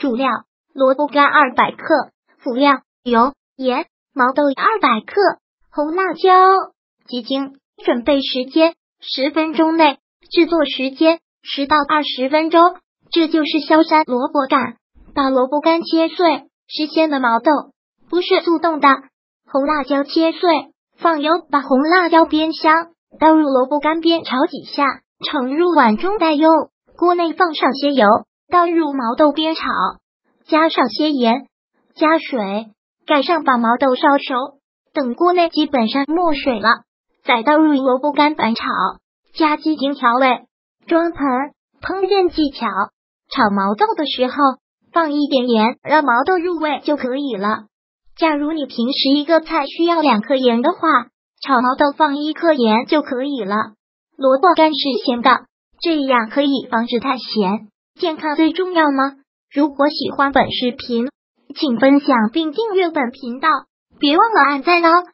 主料：萝卜干二百克，辅料：油、盐、毛豆二百克，红辣椒。鸡精。准备时间：十分钟内。制作时间：十到二十分钟。这就是萧山萝卜干。把萝卜干切碎，是鲜的毛豆不是速冻的。红辣椒切碎，放油，把红辣椒煸香，倒入萝卜干煸炒几下，盛入碗中待用。锅内放上些油，倒入毛豆煸炒，加上些盐，加水，盖上把毛豆烧熟。等锅内基本上没水了，再倒入萝卜干翻炒，加鸡精调味。装盘。烹饪技巧：炒毛豆的时候放一点盐，让毛豆入味就可以了。假如你平时一个菜需要两克盐的话，炒毛豆放一克盐就可以了。萝卜干是咸的，这样可以防止太咸。健康最重要吗？如果喜欢本视频，请分享并订阅本频道，别忘了按赞哦。